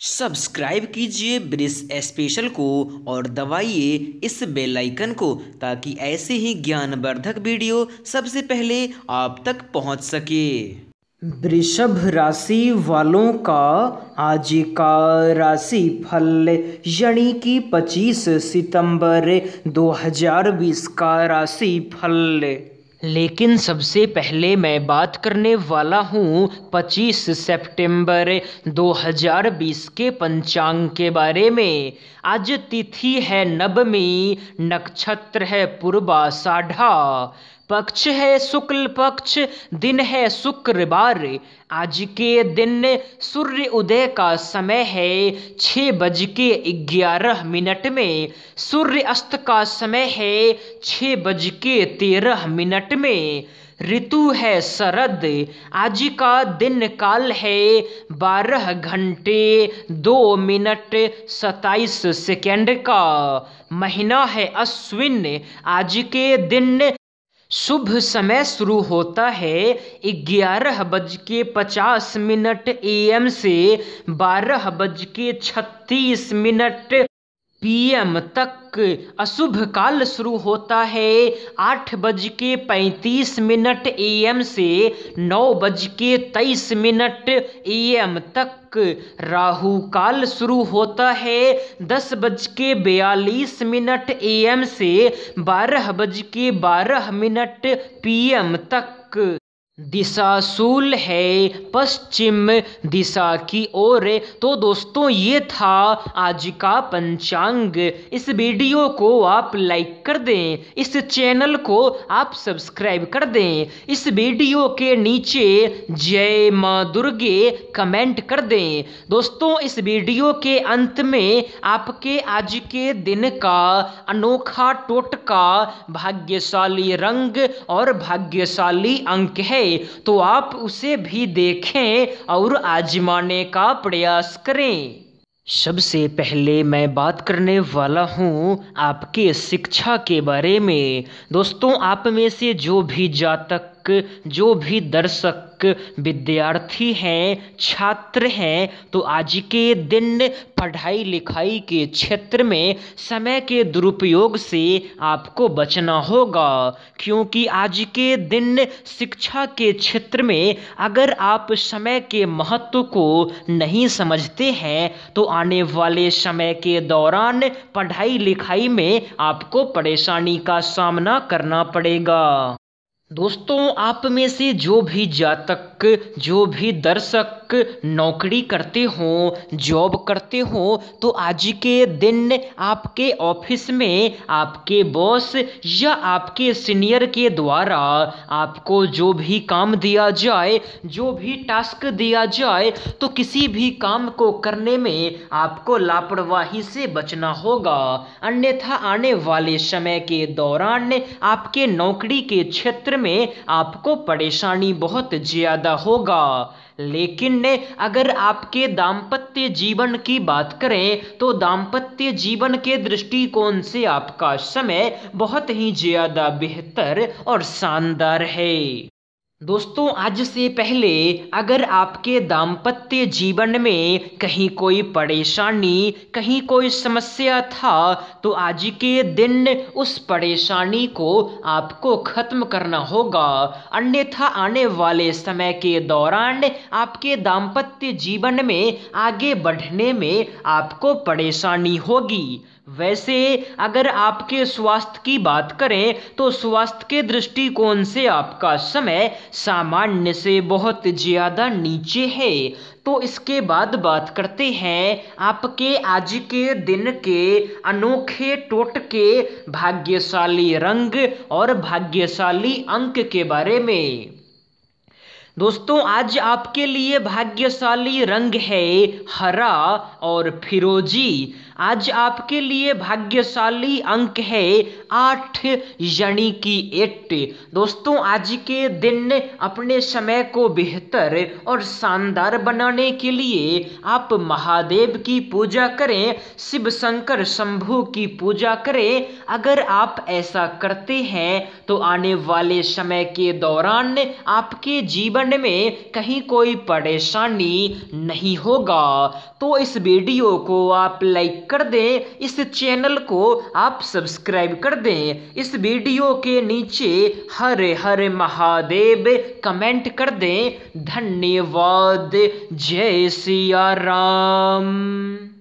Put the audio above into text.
Subscribe कीजिए brisk special को और दबाइए इस बेल आइकन को ताकि ऐसे ही ज्ञानवर्धक वीडियो सबसे पहले आप तक पहुँच सके। वृषभ राशि वालों का आज का राशि फल, यानी कि 25 सितंबर 2020 का राशि फल। लेकिन सबसे पहले मैं बात करने वाला हूँ 25 सितंबर 2020 के पंचांग के बारे में। आज तिथि है नवमी, नक्षत्र है पूर्वा साढ़ा पक्ष है शुक्ल पक्ष, दिन है शुक्रवार आज के दिन सूर्य उदय का समय है छः बज के ग्यारह मिनट में। सूर्य अस्त का समय है छः बज के तेरह मिनट में। ऋतु है शरद, आज का दिन काल है बारह घंटे दो मिनट सताइस सेकेंड का। महीना है अश्विन, आज के दिन शुभ समय शुरू होता है ग्यारह बज के पचास मिनट एम से बारह बज के छत्तीस मिनट पीएम तक अशुभ काल शुरू होता है। आठ बज के पैंतीस मिनट एएम से नौ बज के तेईस मिनट एएम तक राहु काल शुरू होता है। दस बज के बयालीस मिनट एएम से बारह बज के बारह मिनट पीएम तक। दिशाशूल है, पश्चिम दिशा की ओर। तो दोस्तों, ये था आज का पंचांग। इस वीडियो को आप लाइक कर दें, इस चैनल को आप सब्सक्राइब कर दें। इस वीडियो के नीचे जय माँ दुर्गे कमेंट कर दें। दोस्तों, इस वीडियो के अंत में आपके आज के दिन का अनोखा टोटका भाग्यशाली रंग और भाग्यशाली अंक है। तो आप उसे भी देखें और आजमाने का प्रयास करें। सबसे पहले मैं बात करने वाला हूँ आपके शिक्षा के बारे में। दोस्तों, आप में से जो भी जातक, जो भी दर्शक विद्यार्थी हैं, छात्र हैं तो आज के दिन पढ़ाई लिखाई के क्षेत्र में समय के दुरुपयोग से आपको बचना होगा। क्योंकि आज के दिन शिक्षा के क्षेत्र में अगर आप समय के महत्व को नहीं समझते हैं तो आने वाले समय के दौरान पढ़ाई लिखाई में आपको परेशानी का सामना करना पड़ेगा। दोस्तों, आप में से जो भी जातक, जो भी दर्शक नौकरी करते हों, जॉब करते हों तो आज के दिन आपके ऑफ़िस में आपके बॉस या आपके सीनियर के द्वारा आपको जो भी काम दिया जाए, जो भी टास्क दिया जाए तो किसी भी काम को करने में आपको लापरवाही से बचना होगा। अन्यथा आने वाले समय के दौरान आपके नौकरी के क्षेत्र में आपको परेशानी बहुत ज़्यादा होगा। लेकिन अगर आपके दाम्पत्य जीवन की बात करें तो दाम्पत्य जीवन के दृष्टिकोण से आपका समय बहुत ही ज़्यादा बेहतर और शानदार है। दोस्तों, आज से पहले अगर आपके दाम्पत्य जीवन में कहीं कोई परेशानी, कहीं कोई समस्या था तो आज के दिन उस परेशानी को आपको ख़त्म करना होगा। अन्यथा आने वाले समय के दौरान आपके दाम्पत्य जीवन में आगे बढ़ने में आपको परेशानी होगी। वैसे, अगर आपके स्वास्थ्य की बात करें तो स्वास्थ्य के दृष्टिकोण से आपका समय सामान्य से बहुत ज़्यादा नीचे है। तो इसके बाद बात करते हैं आपके आज के दिन के अनोखे टोटके भाग्यशाली रंग और भाग्यशाली अंक के बारे में। दोस्तों, आज आपके लिए भाग्यशाली रंग है हरा और फिरोजी। आज आपके लिए भाग्यशाली अंक है आठ यानी कि एट। दोस्तों, आज के दिन अपने समय को बेहतर और शानदार बनाने के लिए आप महादेव की पूजा करें, शिव शंकर शंभु की पूजा करें। अगर आप ऐसा करते हैं तो आने वाले समय के दौरान आपके जीवन में कहीं कोई परेशानी नहीं होगा। तो इस वीडियो को आप कर दें, इस चैनल को आप सब्सक्राइब कर दें। इस वीडियो के नीचे हर हर महादेव कमेंट कर दें। धन्यवाद। जय सिया राम।